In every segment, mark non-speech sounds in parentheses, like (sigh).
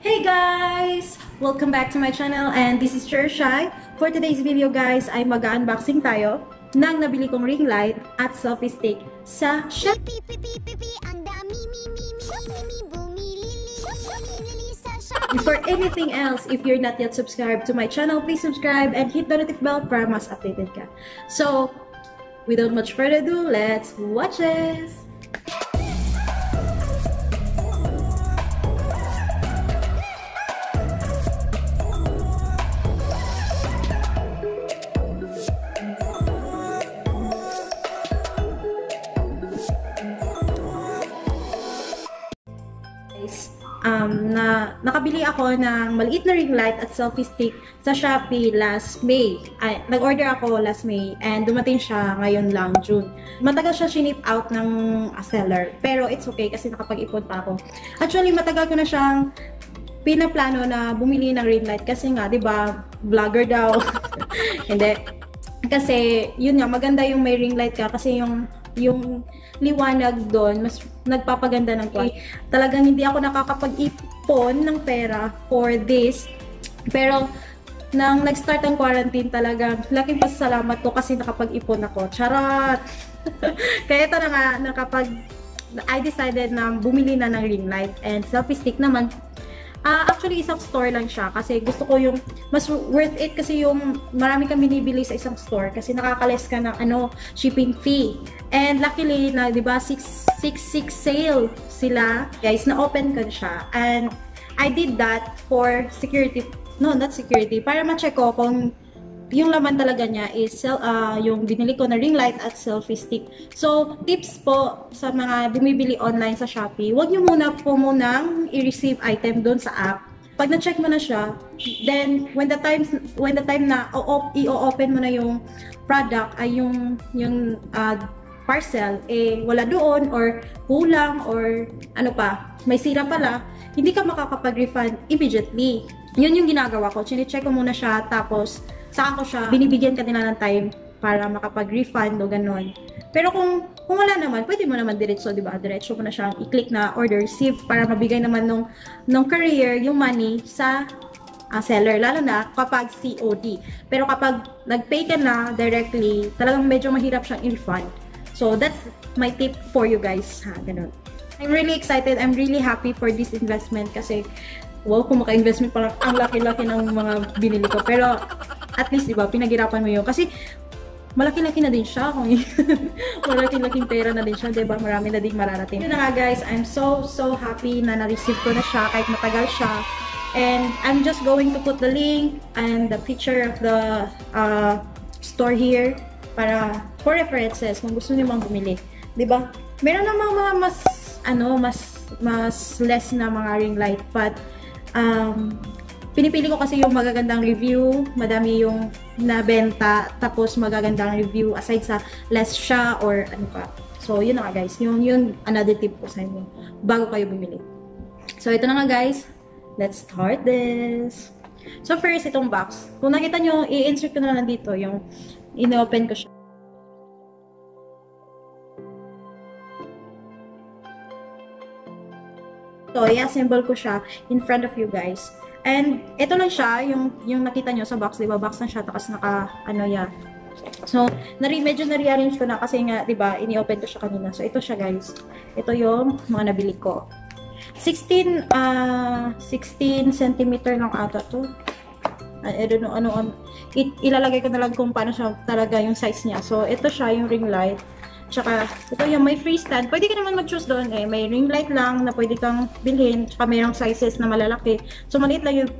Hey guys! Welcome back to my channel and this is Chershai. For today's video guys ay mag-unboxing tayo ng nabili kong ring light at selfie stick sa Shopee. Ang dami mi mi mi mi mi bumili bumili sa Shopee. Before anything else, if you're not yet subscribed to my channel, please subscribe and hit the notif bell para mas updated ka. So, without much further ado, let's watch this! Um, na nakabili ako ng maliit na ring light at selfie stick sa Shopee last May. Ay, nag-order ako last May and dumating siya ngayon lang, June. Matagal siya shinip out ng uh, seller. Pero it's okay kasi nakapag-ipon pa ako. Actually, matagal ko na siyang pinaplano na bumili ng ring light kasi nga, 'di ba, vlogger daw. (laughs) Hindi. Kasi yun nga maganda yung may ring light ka kasi yung yung liwanag doon mas nagpapaganda ng quality. Talagang hindi ako nakakapag-ipon ng pera for this. Pero nang nag-start ang quarantine talaga, laking pasalamat ko kasi nakapag-ipon ako. Charot! (laughs) Kaya ito na nga, nakapag I decided na bumili na ng ring light and selfie stick naman Ah, actually, isang store lang siya kasi gusto ko yung mas worth it kasi yung marami kang binibili sa isang store kasi nakakales ka ng ano, shipping fee. And luckily na 'di ba 666 sale sila. Guys, na-open ko siya. And I did that for security. No, not security. Para ma-check ko kung yung laman talaga niya is uh, yung binili ko na ring light at selfie stick. So, tips po sa mga bumibili online sa Shopee, huwag nyo muna po munang i-receive item doon sa app. Pag na-check mo na siya, then when the time when the time na i-open mo na yung product ay yung yung uh, parcel eh wala doon or kulang or ano pa, may sira pala, hindi ka makakapag-refund immediately. Yun yung ginagawa ko. Chine-check ko muna siya tapos saka ko siya, binibigyan ka nila ng time para makapag-refund o ganun. Pero kung, kung wala naman, pwede mo naman diretso, di ba? Diretso mo na siyang i-click na order receive para mabigay naman nung, nung courier yung money sa uh, seller, lalo na kapag COD. Pero kapag nag-pay ka na directly, talagang medyo mahirap siyang i-refund. So, that's my tip for you guys. Ha, ganun. I'm really excited. I'm really happy for this investment kasi wow, kung maka-investment pa lang, ang laki-laki ng mga binili ko. Pero, at least, di ba, pinaghirapan mo yun. Kasi, malaki-laki na din siya. (laughs) Malaki-laking pera na din siya, di ba? Marami na din mararating. Yun na nga, guys. I'm so, so happy na na-receive ko na siya kahit matagal siya. And I'm just going to put the link and the picture of the uh, store here para for references kung gusto niyo mang bumili. ba? Meron namang mga mas ano, mas mas less na mga ring light but um, pinipili ko kasi yung magagandang review, madami yung nabenta, tapos magagandang review aside sa less siya or ano pa. So, yun na nga guys. Yung, yun, another tip ko sa inyo bago kayo bumili. So, ito na nga guys. Let's start this. So, first, itong box. Kung nakita nyo, i-insert ko na lang dito yung in-open ko siya. So, i-assemble ko siya in front of you guys. And, ito lang siya, yung, yung nakita nyo sa box, di ba? Box lang siya, tapos naka, ano yan. So, nari, medyo na-rearrange ko na kasi nga, di ba, ini-open ko siya kanina. So, ito siya guys. Ito yung mga nabili ko. 16, uh, 16 cm lang ata to. I don't know, ano, ano. It, ilalagay ko na lang kung paano siya talaga yung size niya. So, ito siya, yung ring light. Tsaka, ito yung may free stand. Pwede ka naman mag-choose doon eh. May ring light lang na pwede kang bilhin. Tsaka mayroong sizes na malalaki. So, maliit lang yung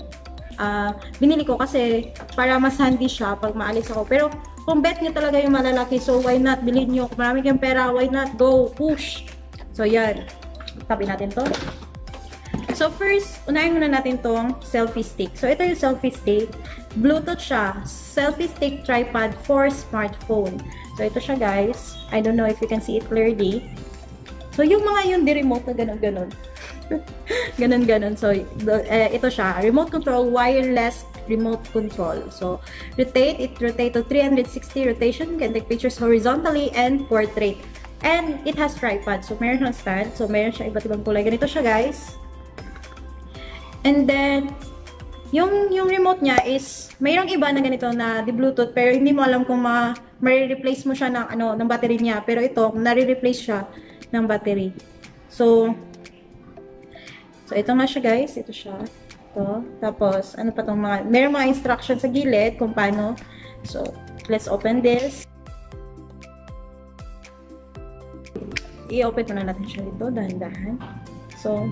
uh, binili ko kasi para mas handy siya pag maalis ako. Pero, kung bet nyo talaga yung malalaki, so why not? Bilhin nyo. Kung marami kayong pera, why not? Go! Push! So, yan. Tabi natin to. So, first, unahin muna natin tong selfie stick. So, ito yung selfie stick. Bluetooth siya. Selfie stick tripod for smartphone. So, ito siya guys. I don't know if you can see it clearly. So, yung mga yung di-remote na ganun-ganun. (laughs) Ganun-ganun. So, uh, ito siya. Remote control, wireless remote control. So, rotate. It rotate to 360 rotation. Can take pictures horizontally and portrait. And it has tripod. So, meron siyang stand. So, meron siya iba't ibang kulay. Ganito siya, guys. And then, yung, yung remote niya is, mayroong iba na ganito na di Bluetooth, pero hindi mo alam kung ma, ma-replace mo siya ng, ano, ng battery niya. Pero ito, nare-replace siya ng battery. So, so ito nga siya guys. Ito siya. Ito. Tapos, ano pa tong mga, mayroong mga instructions sa gilid kung paano. So, let's open this. I-open muna natin siya dito, dahan-dahan. So,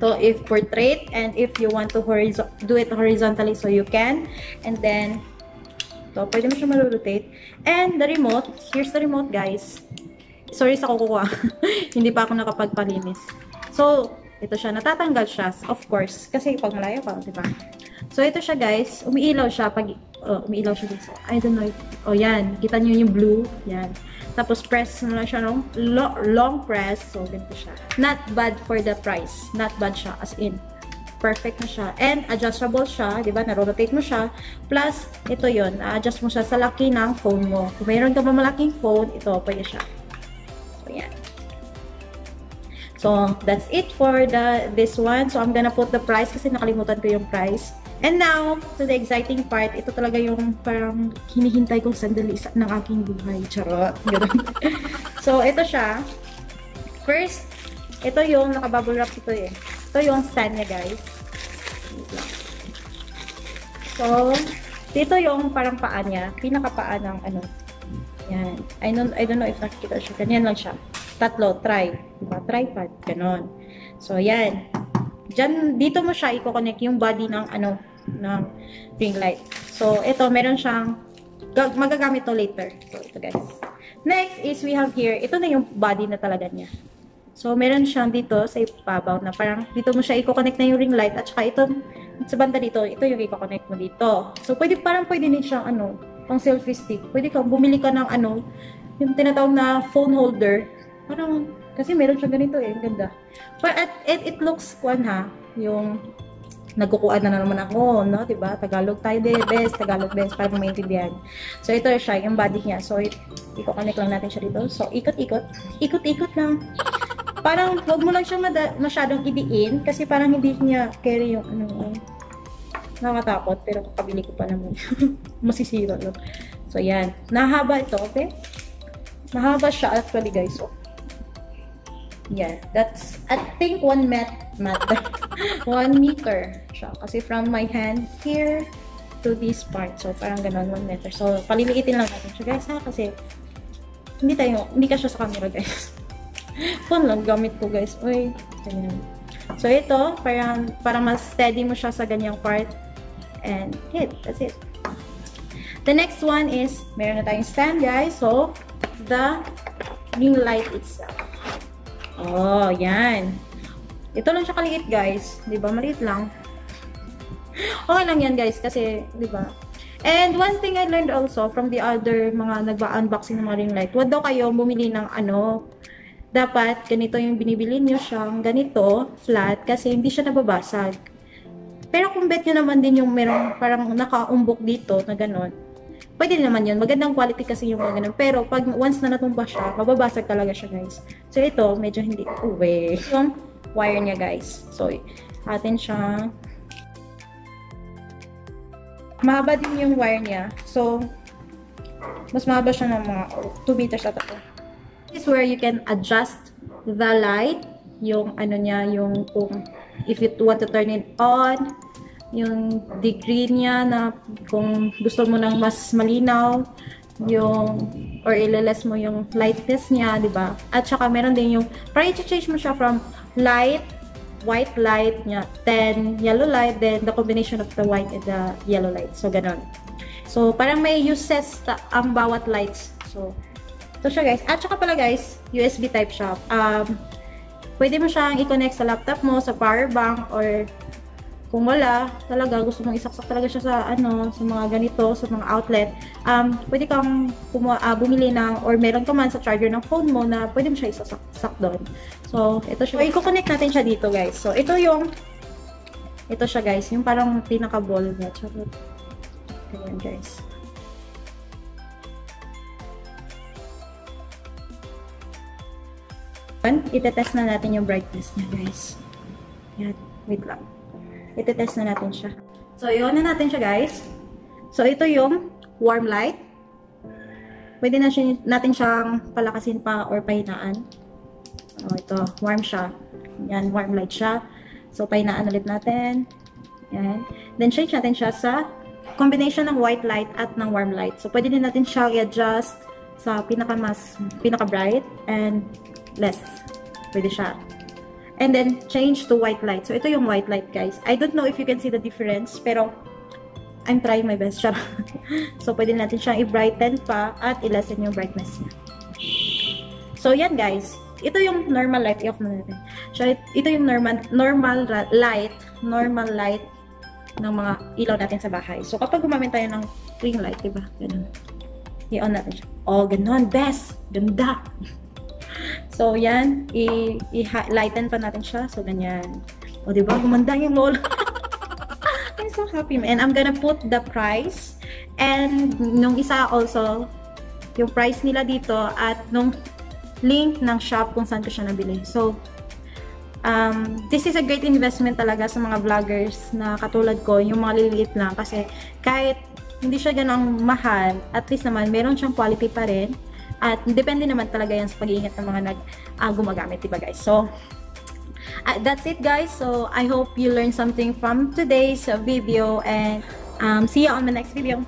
to if portrait and if you want to do it horizontally so you can. And then, to pwede mo siya marurotate. And the remote, here's the remote guys. Sorry sa kukuha. (laughs) Hindi pa ako nakapagpalinis. So, ito siya. Natatanggal siya, of course. Kasi pag malayo pa, di ba? So, ito siya guys. Umiilaw siya pag oh, umiilaw siya dito. I don't know if, oh yan. Kita niyo yung blue. Yan. Tapos press mo lang siya no? long, long press. So, ganito siya. Not bad for the price. Not bad siya. As in, perfect na siya. And adjustable siya, di ba? Naro-rotate mo siya. Plus, ito yon adjust mo siya sa laki ng phone mo. Kung mayroon ka ba malaking phone, ito, pwede siya. So, yan. So, that's it for the this one. So, I'm gonna put the price kasi nakalimutan ko yung price. And now, to the exciting part, ito talaga yung parang hinihintay kong sandali sa, ng aking buhay. Charot. (laughs) So, ito siya. First, ito yung nakabubble wrap ito eh. Ito yung stand niya, guys. So, dito yung parang paa niya. Pinakapaa ng ano. Yan. I don't, I don't know if nakikita siya. Ganyan lang siya. Tatlo, try. Diba? Tripod. Ganon. So, yan. Diyan, dito mo siya i-connect yung body ng ano, ng ring light. So, ito, meron siyang, magagamit to later. So, ito guys. Next is we have here, ito na yung body na talaga niya. So, meron siyang dito sa ipabaw na parang dito mo siya i-connect na yung ring light at saka ito, sa banda dito, ito yung i-connect mo dito. So, pwede, parang pwede din siyang ano, pang selfie stick. Pwede kang bumili ka ng ano, yung tinatawag na phone holder. Parang, kasi meron siyang ganito eh, ganda. But at, it, it looks, kwan ha, yung nagkukuan na, na naman ako, no? 'Di ba? Tagalog tayo din, best, Tagalog best para maintindihan. So ito siya, yung body niya. So i-connect lang natin siya dito. So ikot-ikot, ikot-ikot lang. Parang wag mo lang siya masyadong ibiin kasi parang hindi niya carry yung ano nakakatakot pero kakabili ko pa naman. (laughs) Masisira lang. So yan, nahaba ito, okay? Mahaba siya actually guys. So, Yeah, that's, I think, one met, meter. (laughs) one meter siya. Kasi from my hand here to this part. So, parang ganon, one meter. So, paliliitin lang natin siya, guys, ha? Kasi, hindi tayo, hindi ka siya sa camera, guys. (laughs) Phone lang gamit ko, guys. Uy, ganyan. So, ito, parang, parang mas steady mo siya sa ganyang part. And, hit. That's it. The next one is, meron na tayong stand, guys. So, the ring light itself. Oh, yan. Ito lang siya kaliit, guys. 'Di ba? Maliit lang. okay lang yan, guys, kasi 'di ba? And one thing I learned also from the other mga nagba-unboxing ng mga ring light, wag daw kayo bumili ng ano, dapat ganito yung binibili niyo siyang ganito, flat, kasi hindi siya nababasag. Pero kung bet nyo naman din yung merong parang nakaumbok dito na ganon, pwede naman yun. Magandang quality kasi yung mga ganun. Pero pag once na natumba siya, mababasag talaga siya, guys. So, ito, medyo hindi, uwe. (laughs) Yung wire niya, guys. So, atin siya. Mahaba din yung wire niya. So, mas mahaba siya ng mga 2 meters at ako. This is where you can adjust the light. Yung ano niya, yung kung if you want to turn it on, yung degree niya na kung gusto mo nang mas malinaw yung or ilales mo yung lightness niya, 'di ba? At saka meron din yung para i-change mo siya from light white light niya, then yellow light, then the combination of the white and the yellow light. So, ganon. So, parang may uses ta ang bawat lights. So, ito siya guys. At saka pala guys, USB type siya. Um, pwede mo siyang i-connect sa laptop mo, sa power bank, or kung wala, talaga, gusto mong isaksak talaga siya sa, ano, sa mga ganito, sa mga outlet, um, pwede kang puma, uh, bumili ng, or meron ka man sa charger ng phone mo na pwede mo siya isaksak doon. So, ito siya. So, i-connect natin siya dito, guys. So, ito yung, ito siya, guys. Yung parang pinaka-ball niya. Charot. Ganyan, guys. Itetest na natin yung brightness niya, guys. Yan. Wait lang. Itetest na natin siya. So, i-on na natin siya, guys. So, ito yung warm light. Pwede na siya, natin siyang palakasin pa or pahinaan. Oh, ito, warm siya. Yan, warm light siya. So, pahinaan ulit natin. Yan. Then, change natin siya sa combination ng white light at ng warm light. So, pwede din natin siya i-adjust sa pinaka mas, pinaka bright and less. Pwede siya. And then, change to white light. So, ito yung white light, guys. I don't know if you can see the difference, pero I'm trying my best. (laughs) Siya. so, pwede natin siyang i-brighten pa at i-lessen yung brightness niya. So, yan, guys. Ito yung normal light. I-off na natin. So, ito yung normal, normal light, normal light ng mga ilaw natin sa bahay. So, kapag gumamit tayo ng ring light, diba? Ganun. I-on natin siya. Oh, ganun. Best! Ganda! So, yan. I-lighten pa natin siya. So, ganyan. O, diba? Gumanda yung lola. (laughs) I'm so happy. And I'm gonna put the price. And nung isa also, yung price nila dito at nung link ng shop kung saan ko siya nabili. So, um, this is a great investment talaga sa mga vloggers na katulad ko, yung mga liliit lang. Kasi kahit hindi siya ganang mahal, at least naman, meron siyang quality pa rin. At depende naman talaga yan sa pag-iingat ng mga nag uh, gumagamit, diba guys? So, uh, that's it guys. So, I hope you learned something from today's video and um, see you on the next video.